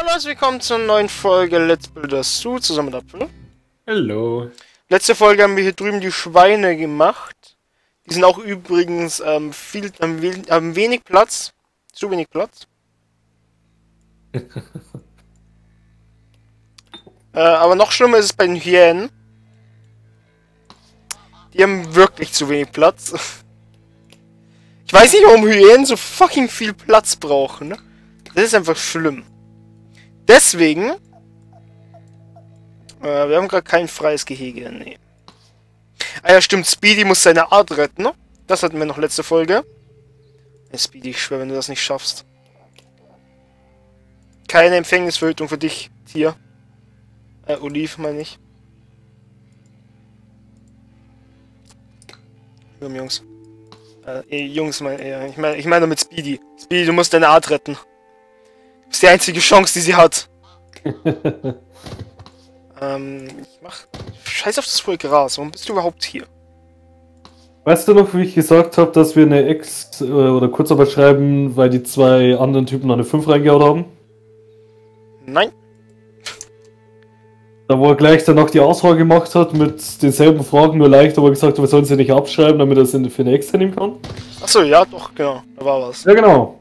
Hallo, herzlich willkommen zur neuen Folge Let's Build Zoo zusammen mit Apfel. Hallo. Letzte Folge haben wir hier drüben die Schweine gemacht. Die sind auch übrigens ähm, viel, haben, we haben wenig Platz. Zu wenig Platz. äh, aber noch schlimmer ist es bei den Hyänen. Die haben wirklich zu wenig Platz. Ich weiß nicht, warum Hyänen so fucking viel Platz brauchen. Ne? Das ist einfach schlimm. Deswegen... Äh, wir haben gerade kein freies Gehege. Nee. Ah ja, stimmt. Speedy muss seine Art retten. Ne? Das hatten wir noch letzte Folge. Hey, Speedy, ich schwöre, wenn du das nicht schaffst. Keine Empfängnisverhütung für dich, Tier. Äh, Olive, meine ich. Jungs. Äh, Jungs, mein, ich meine ich mein damit Speedy. Speedy, du musst deine Art retten. Das ist die einzige Chance, die sie hat. ähm, ich mach... Scheiß auf das voll Gras. Warum bist du überhaupt hier? Weißt du noch, wie ich gesagt habe, dass wir eine Ex- äh, oder Kurzarbeit schreiben, weil die zwei anderen Typen noch eine 5 reingehauen haben? Nein. Da wo er gleich dann noch die Auswahl gemacht hat mit denselben Fragen, nur leicht, aber gesagt hat, wir sollen sie nicht abschreiben, damit er es für eine Extra nehmen kann. Achso, ja, doch, genau. Da war was. Ja, genau.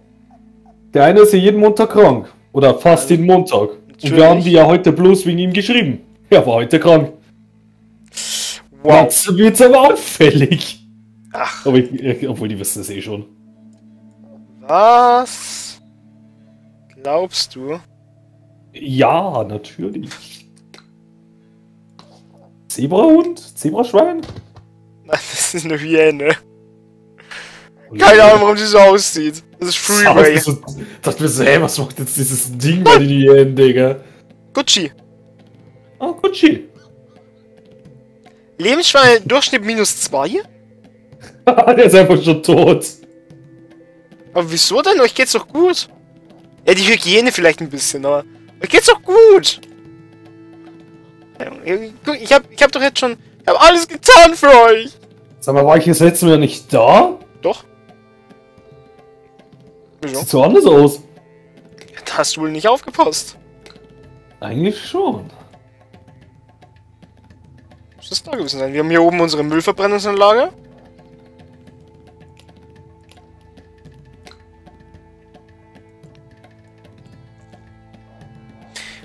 Der eine ist ja jeden Montag krank. Oder fast jeden Montag. Und wir haben die ja heute bloß wegen ihm geschrieben. Er war heute krank. Wow. Jetzt wird's aber auffällig. Ach, Aber ich, obwohl die wissen es eh schon. was? Glaubst du? Ja, natürlich. Zebrahund? Zebraschwein? Nein, das ist eine Hyäne. Keine Ahnung, warum sie so aussieht. Das ist Freeway. Ich dachte mir so, hey, was macht jetzt dieses Ding bei den Hyänen, Digga? Gucci. Ah, Gucci. Lebensspanne Durchschnitt minus 2? Der ist einfach schon tot. Aber wieso denn? Euch geht's doch gut. Ja, die Hygiene vielleicht ein bisschen, aber euch geht's doch gut. Ich hab, ich hab doch jetzt schon... Ich hab alles getan für euch. Sag mal, war ich jetzt letztes Mal nicht da? Wieso? Sieht so anders aus. Da hast du wohl nicht aufgepasst. Eigentlich schon. Muss das da gewesen sein? Wir haben hier oben unsere Müllverbrennungsanlage.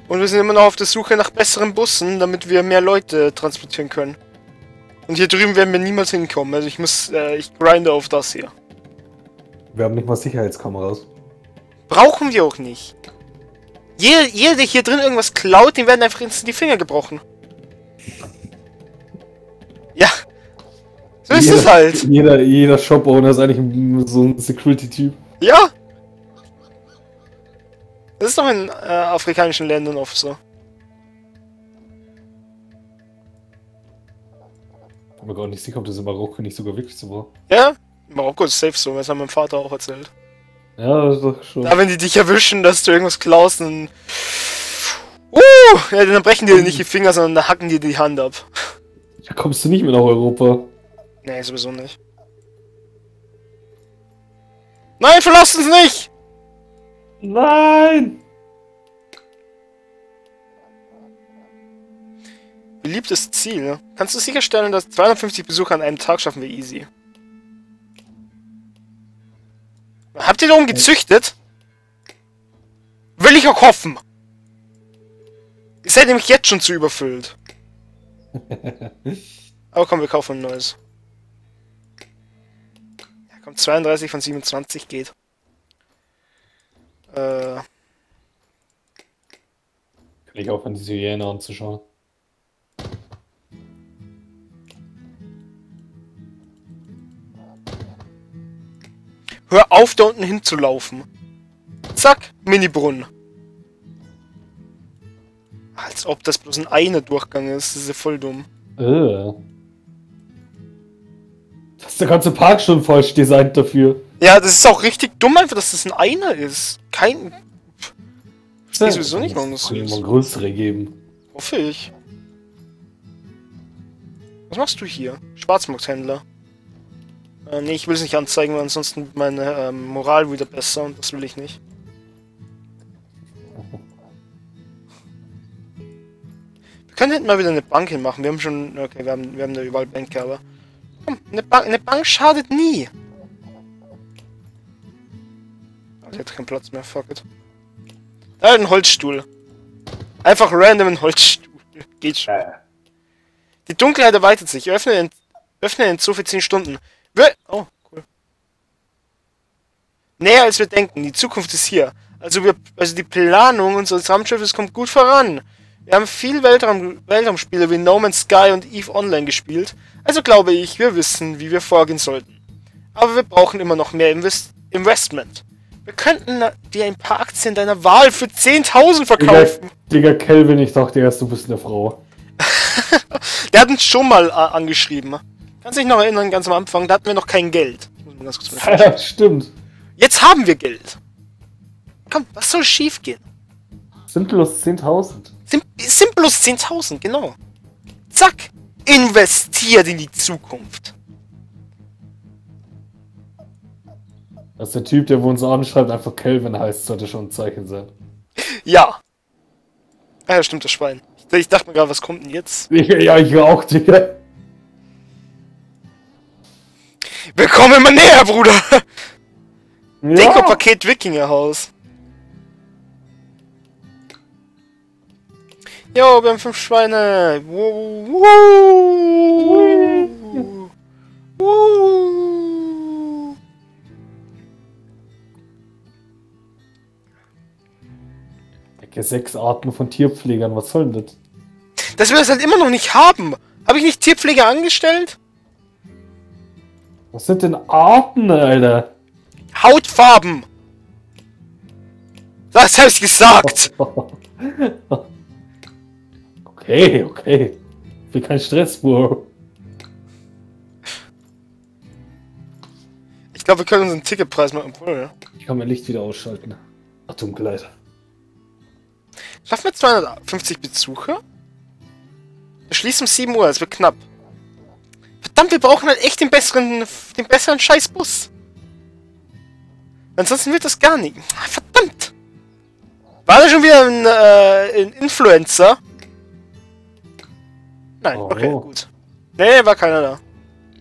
Und wir sind immer noch auf der Suche nach besseren Bussen, damit wir mehr Leute transportieren können. Und hier drüben werden wir niemals hinkommen. Also ich muss, äh, ich grinde auf das hier. Wir haben nicht mal Sicherheitskameras. Brauchen wir auch nicht. Jeder, jeder, der hier drin irgendwas klaut, dem werden einfach instant die Finger gebrochen. Ja. So ist jeder, es halt. Jeder, jeder Shop-Owner ist eigentlich ein- so ein Security-Typ. Ja. Das ist doch in äh, afrikanischen Ländern oft so. Ich bin mir gar nicht sicher, ob das in Marokko nicht sogar wirklich so war. Ja? Marokko ist safe so, das hat mein Vater auch erzählt. Ja, das ist doch schon. Da, wenn die dich erwischen, dass du irgendwas klaust, dann... Uh! Ja, dann brechen die dir nicht die Finger, sondern dann hacken die dir die Hand ab. Da kommst du nicht mehr nach Europa. Nee, sowieso nicht. Nein, verlasst uns nicht! Nein! Beliebtes Ziel. Kannst du sicherstellen, dass 250 Besucher an einem Tag schaffen wir easy? Habt ihr da oben gezüchtet? Will ich auch hoffen. Ihr seid nämlich jetzt schon zu überfüllt. Aber komm, wir kaufen ein neues. Ja, komm, 32 von 27 geht. Äh, Kann ich aufhören, diese Hyäne anzuschauen. Hör auf, da unten hinzulaufen. Zack, Mini-Brunnen. Als ob das bloß ein einer Durchgang ist. Das ist ja voll dumm. Äh. Das ist der ganze Park schon falsch designt dafür. Ja, das ist auch richtig dumm einfach, dass das ein einer ist. Kein... Verstehe sowieso nicht, warum das so Kann ist. mal größere geben. Hoffe ich. Was machst du hier? Schwarzmarkthändler. Äh, nee, ich will es nicht anzeigen, weil ansonsten wird meine ähm, Moral wieder besser und das will ich nicht. können hinten mal wieder eine Bank hinmachen. Wir haben schon... Okay, wir haben, wir haben da überall Bänke, aber... Komm, eine Bank, eine Bank schadet nie. Oh, die hat keinen Platz mehr, fuck it. Da ein Holzstuhl. Einfach random ein Holzstuhl. Geht schon. Die Dunkelheit erweitert sich. Öffne den, öffne den Zoo für 10 Stunden. Oh, cool. Näher als wir denken. Die Zukunft ist hier. Also wir, also die Planung unseres Raumschiffes kommt gut voran. Wir haben viel Weltraum, Weltraumspiele wie No Man's Sky und EVE Online gespielt. Also glaube ich, wir wissen, wie wir vorgehen sollten. Aber wir brauchen immer noch mehr Invest Investment. Wir könnten dir ein paar Aktien deiner Wahl für 10.000 verkaufen. Digga, Kelvin, ich dachte erst, du bist eine Frau. der hat uns schon mal äh, angeschrieben. Kannst dich noch erinnern, ganz am Anfang, da hatten wir noch kein Geld. ja, stimmt. Jetzt haben wir Geld. Komm, was soll schief gehen? Sind bloß 10.000. Sind, sind bloß 10.000, genau. Zack, investiert in die Zukunft. Dass der Typ, der uns anschreibt, einfach Kelvin heißt, sollte schon ein Zeichen sein. Ja. Ah, ja, stimmt, das Schwein. Ich dachte mir gerade, was kommt denn jetzt? Ja, ich auch, Digga. Willkommen immer näher, Bruder! Ja. Deko-Paket Wikingerhaus. Jo, wir haben fünf Schweine. Woo, woo, woo. Sechs Arten von Tierpflegern, was soll denn das? Dass wir das halt immer noch nicht haben. Habe ich nicht Tierpfleger angestellt? Was sind denn Arten, Alter? Hautfarben! Das habe ich gesagt! okay, okay. Wie kein Stress, Bro. Ich glaube, wir können unseren Ticketpreis mal empfohlen, ja? Ich kann mein Licht wieder ausschalten. Ach, Dunkelheit. Schaffen wir 250 Besucher? Wir schließen um 7 Uhr, es wird knapp. Verdammt, wir brauchen halt echt den besseren, den besseren Scheißbus. Ansonsten wird das gar nicht. Verdammt! War da schon wieder ein, äh, ein Influencer? Nein, oh. okay, gut. Nee, war keiner da.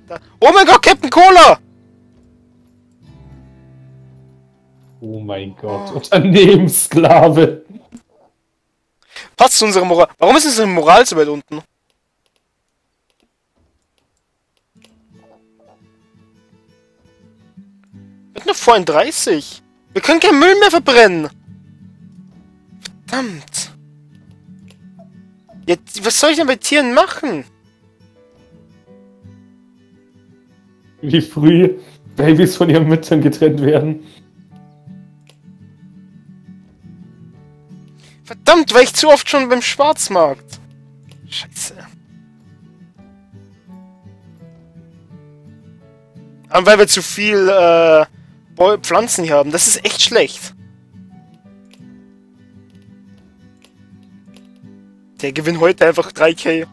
da. Oh mein Gott, Captain Cola! Oh mein Gott, oh. Unternehmenssklave. Passt zu unserer Moral. Warum ist unsere Moral so weit unten? Wird noch vorhin 30. Wir können kein Müll mehr verbrennen. Verdammt. Jetzt, was soll ich denn bei Tieren machen? Wie früh Babys von ihren Müttern getrennt werden. Verdammt, war ich zu oft schon beim Schwarzmarkt. Scheiße. Aber weil wir zu viel äh, Pflanzen hier haben. Das ist echt schlecht. Der gewinnt heute einfach 3k.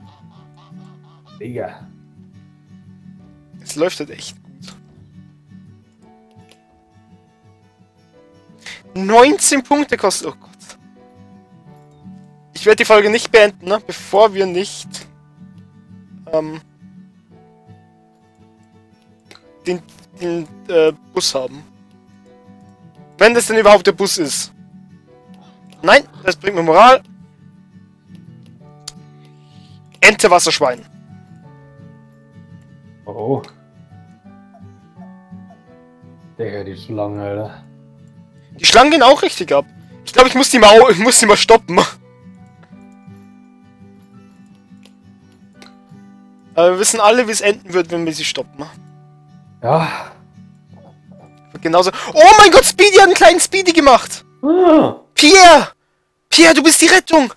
Digga. Es läuft halt echt gut. 19 Punkte kostet... Oh Gott. Ich werde die Folge nicht beenden, ne? bevor wir nicht... Ähm, den, den äh, Bus haben. Wenn das denn überhaupt der Bus ist. Nein, das bringt mir Moral. Ente, Wasserschwein. Oh. Digga, die Schlangen, Alter. Die Schlangen gehen auch richtig ab. Ich glaube, ich muss die mal, ich muss die mal stoppen. Aber wir wissen alle, wie es enden wird, wenn wir sie stoppen. Ja. Genauso. Oh mein Gott, Speedy hat einen kleinen Speedy gemacht! Ah. Pierre! Pierre, du bist die Rettung!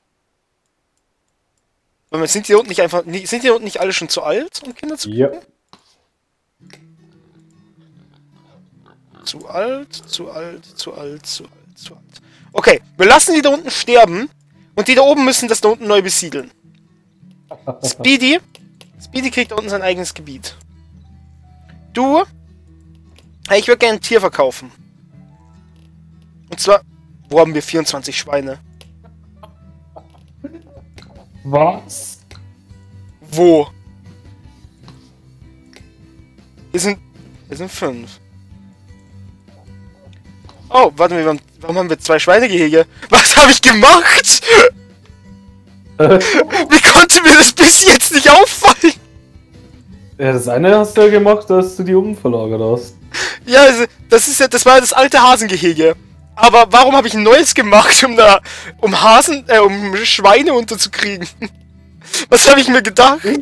Sind die unten nicht einfach. Sind die unten nicht alle schon zu alt, um Kinder zu Ja. Zu alt, zu alt, zu alt, zu alt, zu alt. Okay, wir lassen die da unten sterben und die da oben müssen das da unten neu besiedeln. Speedy. Speedy kriegt da unten sein eigenes Gebiet. Du ich würde gerne ein Tier verkaufen. Und zwar, wo haben wir 24 Schweine? Was? Wo? Hier sind. Hier sind fünf. Oh, warte mal, warum haben wir zwei Schweinegehege? Was habe ich gemacht? Wie konnte mir das bis jetzt nicht auffallen? Ja, das eine hast du ja gemacht, dass du die umverlagert hast. Ja, das ist ja, das war ja das alte Hasengehege. Aber warum habe ich ein neues gemacht, um da, um Hasen, äh, um Schweine unterzukriegen? Was habe ich mir gedacht? Ja,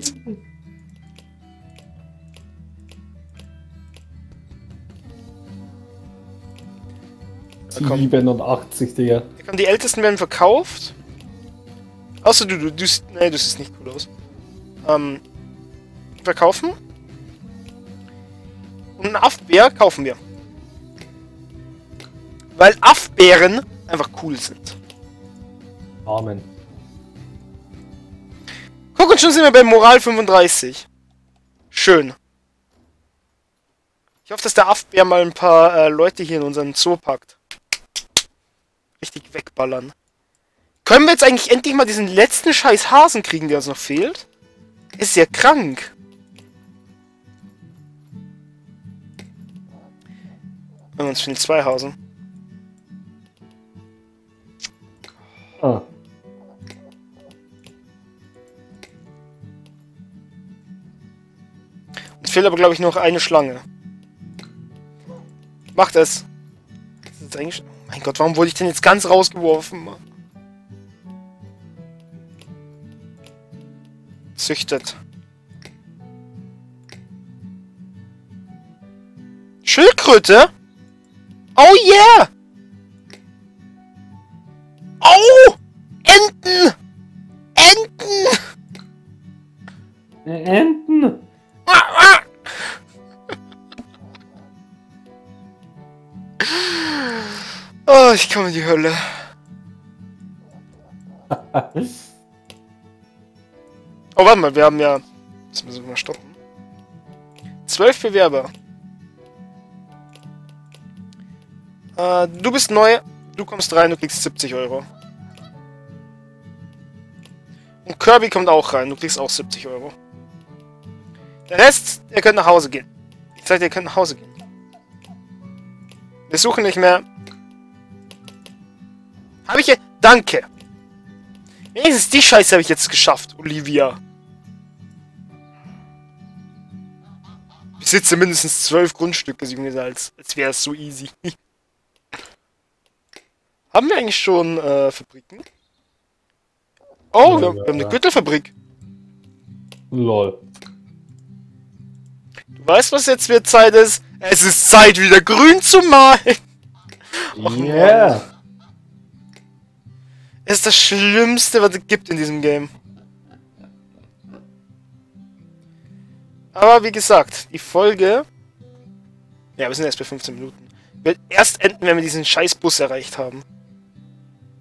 87, Digga. Komm, die Ältesten werden verkauft. Außer du, du, du, nee, du siehst nicht cool aus. Ähm, verkaufen. Und einen Affbär kaufen wir. Weil Affbären einfach cool sind. Amen. Guck, und schon sind wir bei Moral 35. Schön. Ich hoffe, dass der Affbär mal ein paar äh, Leute hier in unseren Zoo packt. Richtig wegballern. Können wir jetzt eigentlich endlich mal diesen letzten scheiß Hasen kriegen, der uns noch fehlt? Ist ja krank. Wenn wir uns fehlen zwei Hasen. Ah. Uns fehlt aber, glaube ich, noch eine Schlange. Macht es. Mein Gott, warum wurde ich denn jetzt ganz rausgeworfen? Züchtet. Schildkröte? Oh yeah! Oh! Enten! Enten! Enten! Ah, ah. Oh, ich komme in die Hölle. Oh, warte mal, wir haben ja... Jetzt müssen wir mal stoppen. Zwölf Bewerber. Äh, du bist neu. Du kommst rein, du kriegst 70 Euro. Und Kirby kommt auch rein, du kriegst auch 70 Euro. Der Rest, ihr könnt nach Hause gehen. Ich sag dir, ihr könnt nach Hause gehen. Wir suchen nicht mehr. Habe ich... Danke. Wenigstens die Scheiße habe ich jetzt geschafft, Olivia. Ich besitze mindestens zwölf Grundstücke, Junge, als, als wäre es so easy. haben wir eigentlich schon äh, Fabriken? Oh, wir, wir haben eine Gürtelfabrik. Lol. Du weißt, was jetzt wieder Zeit ist? Es ist Zeit, wieder grün zu malen. Och, Yeah. Es ist das Schlimmste, was es gibt in diesem Game. Aber wie gesagt, die Folge... Ja, wir sind erst bei 15 Minuten. Wird erst enden, wenn wir diesen scheiß Bus erreicht haben.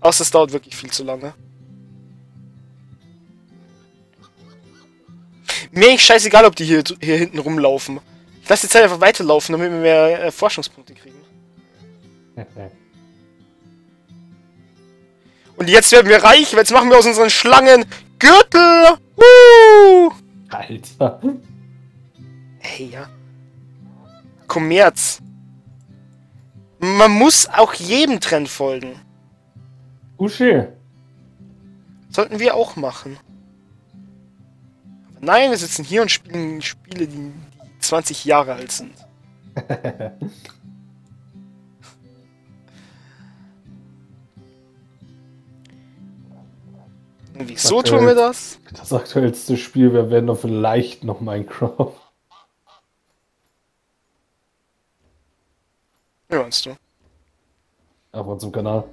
Außer es dauert wirklich viel zu lange. Mir eigentlich scheißegal, ob die hier, hier hinten rumlaufen. Ich lasse die Zeit einfach weiterlaufen, damit wir mehr äh, Forschungspunkte kriegen. Und jetzt werden wir reich, jetzt machen wir aus unseren Schlangen Gürtel! Woo! Alter. Hey, ja. Kommerz. Man muss auch jedem Trend folgen. Uschi. Sollten wir auch machen. Aber nein, wir sitzen hier und spielen Spiele, die, die 20 Jahre alt sind. Wieso tun wir das? Das aktuellste Spiel wäre wenn noch vielleicht noch Minecraft. Wie meinst du? Auf unserem Kanal.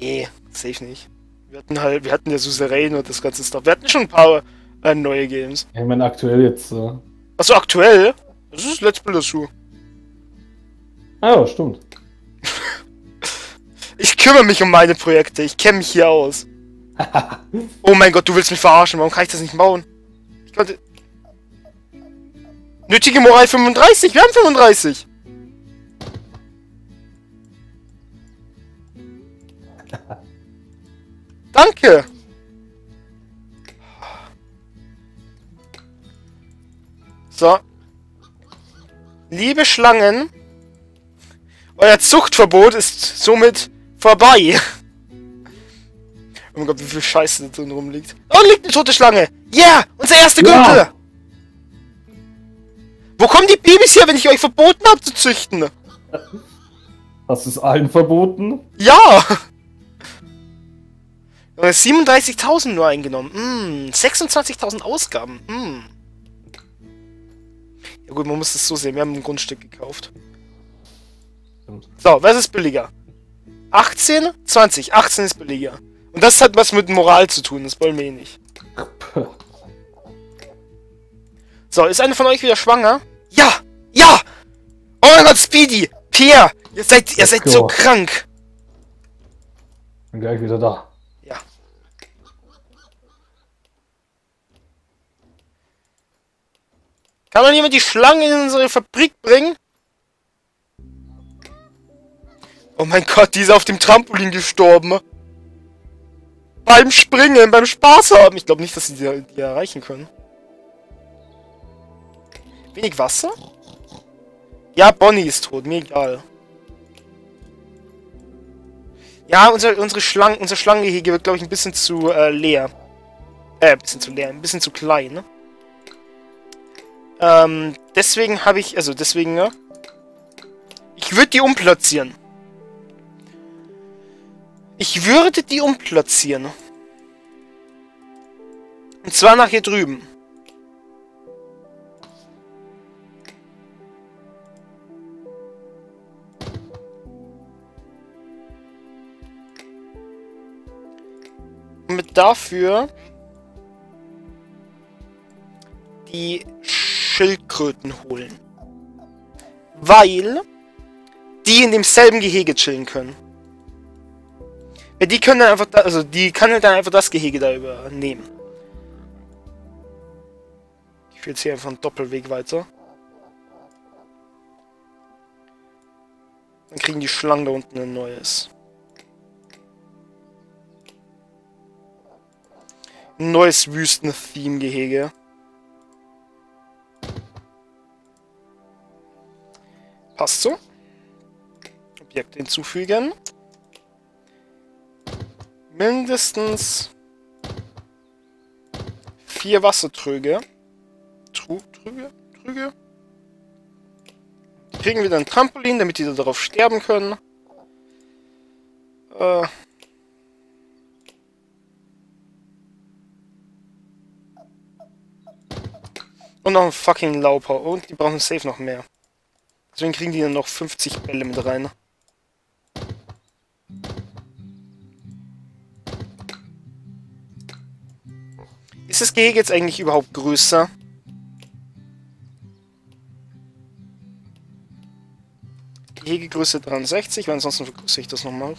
Nee, safe nicht. Wir hatten halt, wir hatten ja Suzerain und das ganze Stuff. Wir hatten schon ein paar äh, neue Games. Ich meine aktuell jetzt. Äh... Achso, aktuell? Das ist Let's Builder Schuh. Ah ja, stimmt. Ich kümmere mich um meine Projekte. Ich kenne mich hier aus. oh mein Gott, du willst mich verarschen. Warum kann ich das nicht bauen? Ich konnte... Nötige Moral 35. Wir haben 35. Danke! So. Liebe Schlangen, euer Zuchtverbot ist somit vorbei. Oh mein Gott, wie viel Scheiße da drin rumliegt. Oh, liegt eine tote Schlange. Yeah, unser erster Ja. Gürtel. Wo kommen die Babys her, wenn ich euch verboten habe zu züchten? Das ist allen verboten. Ja! Junge, 37.000 nur eingenommen. Mm, 26.000 Ausgaben. Mm. Ja gut, man muss das so sehen. Wir haben ein Grundstück gekauft. So, was ist billiger? 18? 20. 18 ist billiger. Und das hat was mit Moral zu tun. Das wollen wir eh nicht. So, ist eine von euch wieder schwanger? Ja! Ja! Oh mein Gott, Speedy! Pierre! Ihr seid, ihr seid so krank! Bin gleich wieder da. Ja. Kann man jemand die Schlangen in unsere Fabrik bringen? Oh mein Gott, die ist auf dem Trampolin gestorben. Beim Springen, beim Spaß haben. Ich glaube nicht, dass sie die, die erreichen können. Wenig Wasser? Ja, Bonnie ist tot, mir egal. Ja, unser, unsere Schlangen, unser Schlangengehege wird, glaube ich, ein bisschen zu äh, leer. Äh, ein bisschen zu leer, ein bisschen zu klein, ne? Ähm, deswegen habe ich, also deswegen, ne? Ich würde die umplatzieren. Ich würde die umplatzieren. Und zwar nach hier drüben. Und mit dafür die Schildkröten holen. Weil die in demselben Gehege chillen können. Ja, die können dann einfach, da, also die kann dann einfach das Gehege da übernehmen. Ich will jetzt hier einfach einen Doppelweg weiter. Dann kriegen die Schlangen da unten ein neues. Ein neues Wüsten-Theme-Gehege. Passt so. Objekte hinzufügen. Mindestens vier Wassertröge. Tru Trüge? Trüge? Die kriegen wieder ein Trampolin, damit die da darauf sterben können. Äh. Und noch ein fucking Lauper. Und die brauchen safe noch mehr. Deswegen kriegen die dann noch 50 Bälle mit rein. Ist das Gehege jetzt eigentlich überhaupt größer? Gehegegröße 63, weil ansonsten vergrößere ich das nochmal.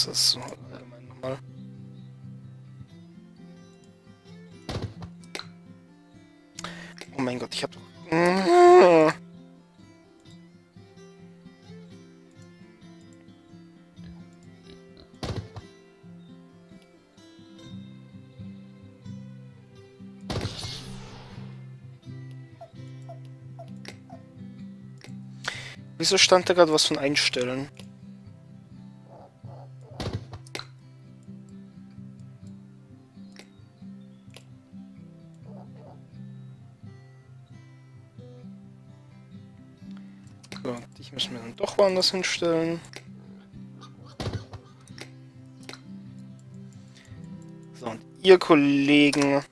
Vergrößere das so allgemein nochmal. Oh mein Gott, ich hab doch... Wieso stand da gerade was von einstellen? Woanders hinstellen. So, und ihr Kollegen.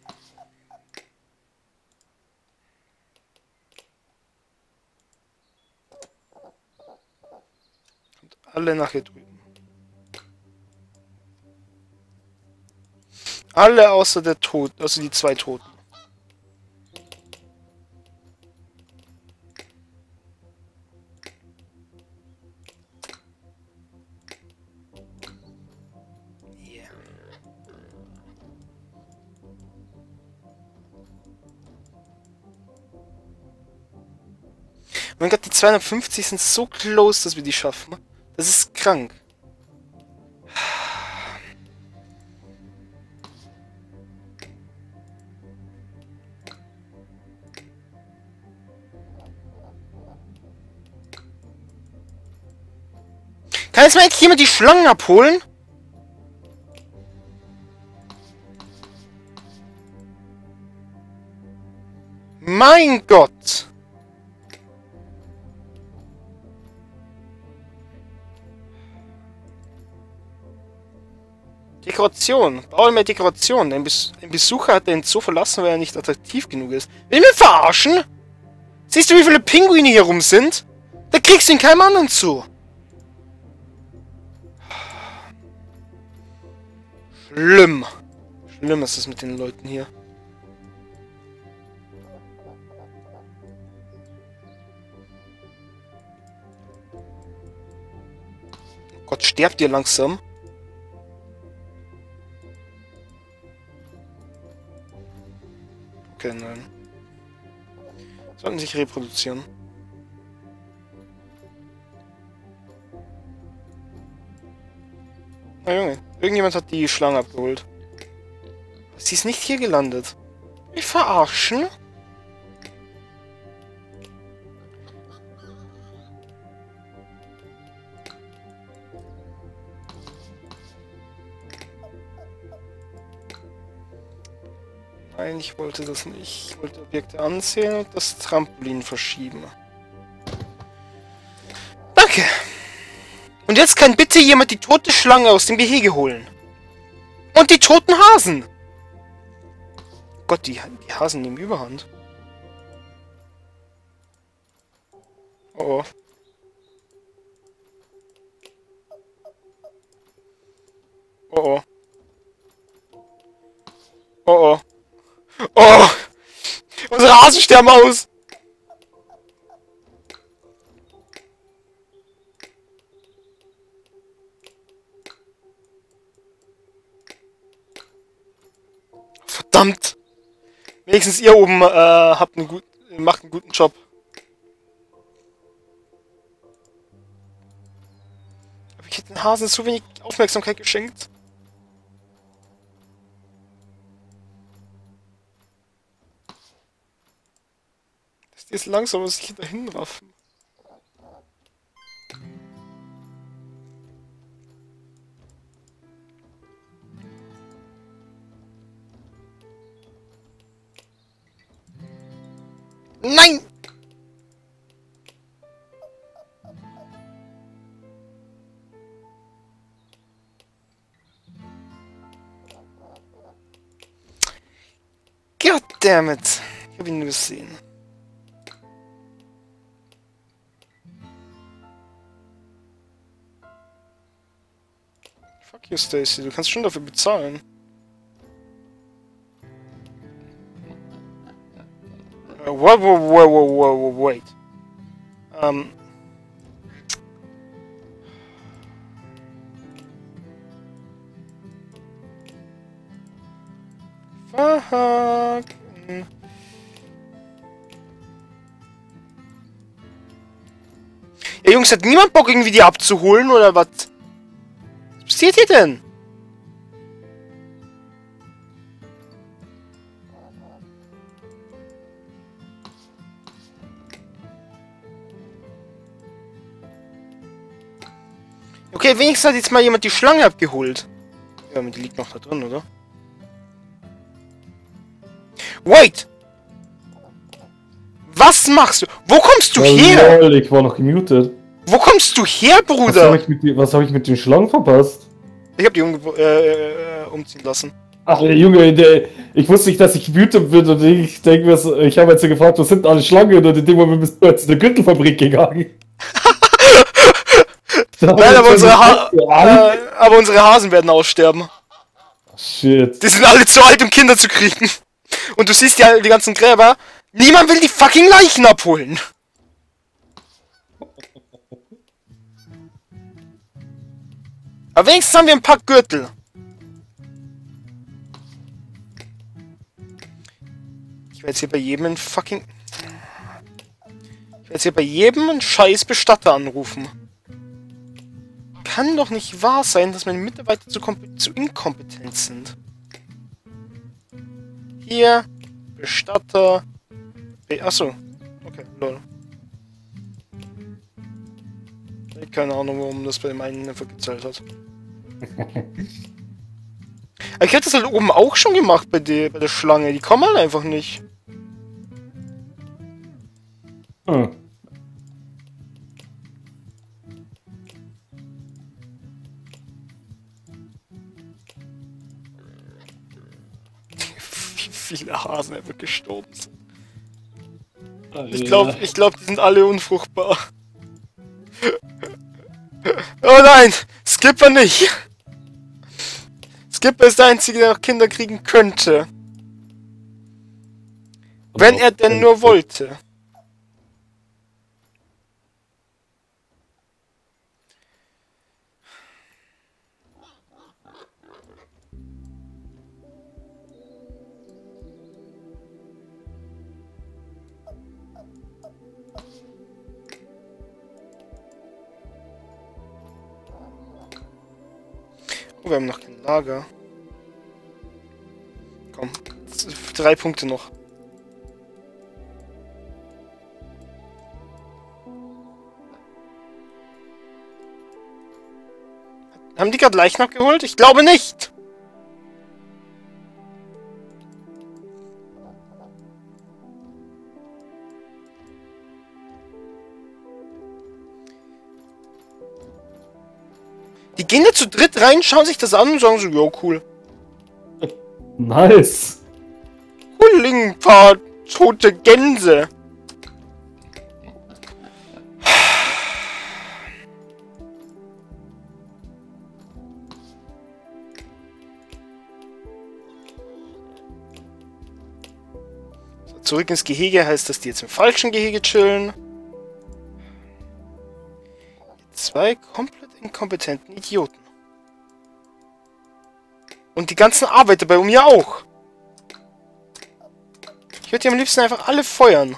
Kommt alle nach hier drüben. Alle außer der Tod, also die zwei Toten. Mein Gott, die 250 sind so close, dass wir die schaffen. Das ist krank. Kann jetzt mal endlich jemand die Schlangen abholen? Mein Gott! Dekoration. Baue mehr Dekoration. Ein, Bes ein Besucher hat den Zoo verlassen, weil er nicht attraktiv genug ist. Will mich verarschen? Siehst du, wie viele Pinguine hier rum sind? Da kriegst du in keinem anderen Zoo. Schlimm. Schlimm ist es mit den Leuten hier. Gott, sterbt ihr langsam? Okay, nein. Sollten sich reproduzieren. Na Junge, irgendjemand hat die Schlange abgeholt. Sie ist nicht hier gelandet. Ich verarschen? Nein, ich wollte das nicht. Ich wollte Objekte ansehen und das Trampolin verschieben. Danke. Und jetzt kann bitte jemand die tote Schlange aus dem Gehege holen. Und die toten Hasen. Gott, die, die Hasen nehmen Überhand. Oh. Oh oh. Oh oh. Oh! Unsere Hasen! Verdammt! Wenigstens ihr oben äh, habt einen gut, macht einen guten Job. Aber ich hätte den Hasen zu wenig Aufmerksamkeit geschenkt. Die jetzt langsam sich dahin raffen. Nein! God damn it. Ich hab ihn nur gesehen. You, Stacy. Du kannst schon dafür bezahlen. Uh, whoa, whoa, whoa, whoa, whoa, whoa, wait. Um. Fuck. Ja, Jungs, hat niemand Bock, irgendwie die abzuholen, oder was? Was passiert hier denn? Okay, wenigstens hat jetzt mal jemand die Schlange abgeholt. Ja, die liegt noch da drin, oder? Wait! Was machst du? Wo kommst du Oh, her? lol, ich war noch gemutet. Wo kommst du her, Was Bruder? habe ich, was hab ich mit den Schlangen verpasst? Ich hab die umge äh, äh, umziehen lassen. Ach, Junge, der, ich wusste nicht, dass ich mutet bin und ich denke mir, ich habe jetzt gefragt, was sind alle Schlangen und in dem Moment bist du jetzt in der Gürtelfabrik gegangen. Nein, aber unsere, ha äh, aber unsere Hasen werden aussterben. Shit. Die sind alle zu alt, um Kinder zu kriegen. Und du siehst ja die ganzen Gräber. Niemand will die fucking Leichen abholen. Aber wenigstens haben wir ein paar Gürtel. Ich werde jetzt hier bei jedem ein fucking... Ich werde jetzt hier bei jedem einen scheiß Bestatter anrufen. Kann doch nicht wahr sein, dass meine Mitarbeiter zu, zu inkompetent sind. Hier, Bestatter. Be Achso. Okay, lol. Keine Ahnung, warum das bei dem einen einfach gezählt hat. Ich hätte das halt oben auch schon gemacht bei der, bei der Schlange. Die kommen halt einfach nicht. Hm. Wie viele Hasen einfach gestorben sind. Ich glaube, ich glaub, die sind alle unfruchtbar. oh nein! Skipper nicht! Skipper ist der Einzige, der noch Kinder kriegen könnte. Wenn er denn nur wollte. wir haben noch Lager. Komm, drei Punkte noch. Haben die gerade Leichen abgeholt? Ich glaube nicht! Die gehen da zu dritt rein, schauen sich das an und sagen so, jo, cool. Nice. Hulling, paar tote Gänse. zurück ins Gehege heißt, dass die jetzt im falschen Gehege chillen. Zwei komplett inkompetenten Idioten. Und die ganzen Arbeiter bei mir auch. Ich würde die am liebsten einfach alle feuern.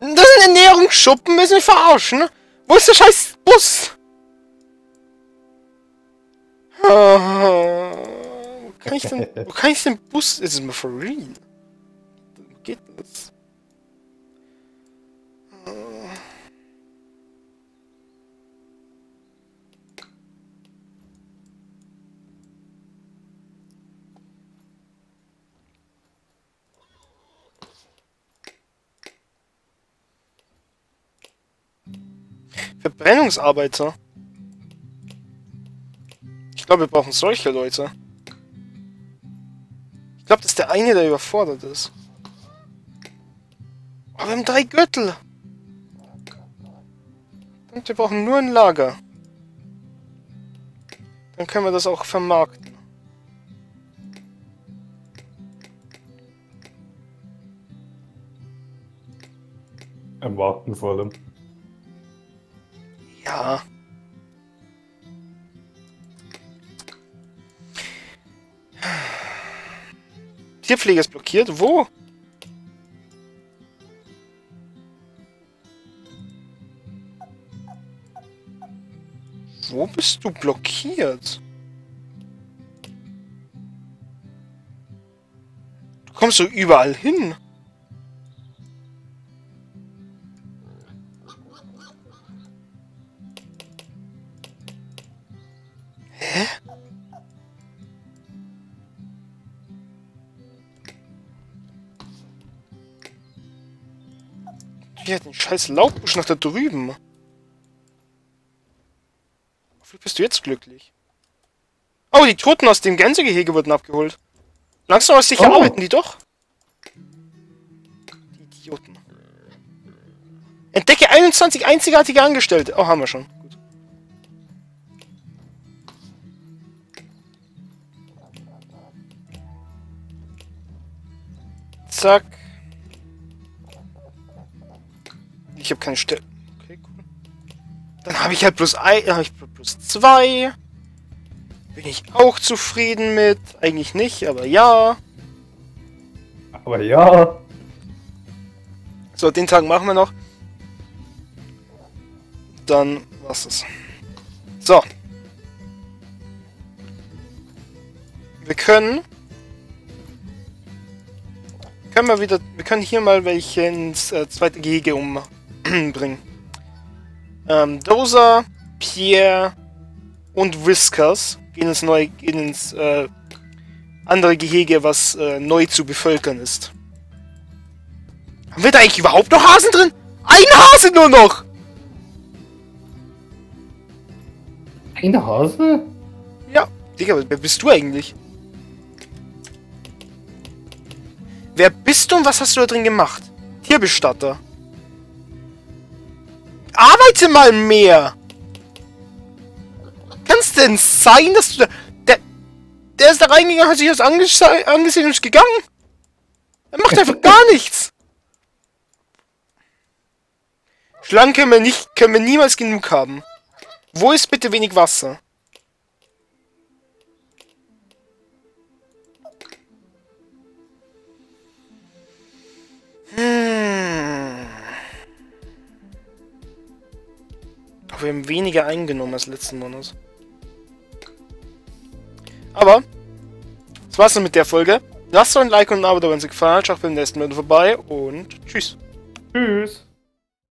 Das sind Ernährungsschuppen, müssen wir verarschen. Wo ist der scheiß Bus? Kann ich denn, wo kann ich den Bus... Ist es mal for real? Wo geht das? Verbrennungsarbeiter. Ich glaube, wir brauchen solche Leute. Ich glaube, das ist der eine, der überfordert ist. Aber wir haben drei Gürtel. Und wir brauchen nur ein Lager. Dann können wir das auch vermarkten. Erwarten vor allem. Ja. Tierpflege ist blockiert. Wo? Wo bist du blockiert? Du kommst so überall hin. Scheiß Laubbusch nach da drüben? Wofür bist du jetzt glücklich? Oh, die Toten aus dem Gänsegehege wurden abgeholt. Langsam aus sicher oh. arbeiten die doch. Die Idioten. Entdecke 21 einzigartige Angestellte. Oh, haben wir schon. Gut. Zack. Ich habe keine Stelle. Okay, cool. Dann habe ich halt plus ein, habe ich plus zwei. Bin ich auch zufrieden mit. Eigentlich nicht, aber ja. Aber ja. So, den Tag machen wir noch. Dann was ist. So. Wir können. Können wir wieder. Wir können hier mal welche ins äh, zweite Gehege umbringen. Ähm, Dozer, Pierre und Whiskers gehen ins neue, gehen ins äh, andere Gehege, was äh, neu zu bevölkern ist. Haben wir da eigentlich überhaupt noch Hasen drin? Ein Hase nur noch! Ein Hase? Ja, Digga, wer bist du eigentlich? Wer bist du und was hast du da drin gemacht? Tierbestatter. Arbeite mal mehr! Kann es denn sein, dass du da... Der, der ist da reingegangen, hat sich das angesehen und ist gegangen. Er macht einfach gar nichts. Schlangen können wir, nicht, können wir niemals genug haben. Wo ist bitte wenig Wasser? Hm. Wir haben weniger eingenommen als letzten Monat. Aber, das war's dann mit der Folge. Lasst doch ein Like und ein Abo da, wenn es euch gefallen hat. Schaut beim nächsten Mal vorbei und tschüss. Tschüss.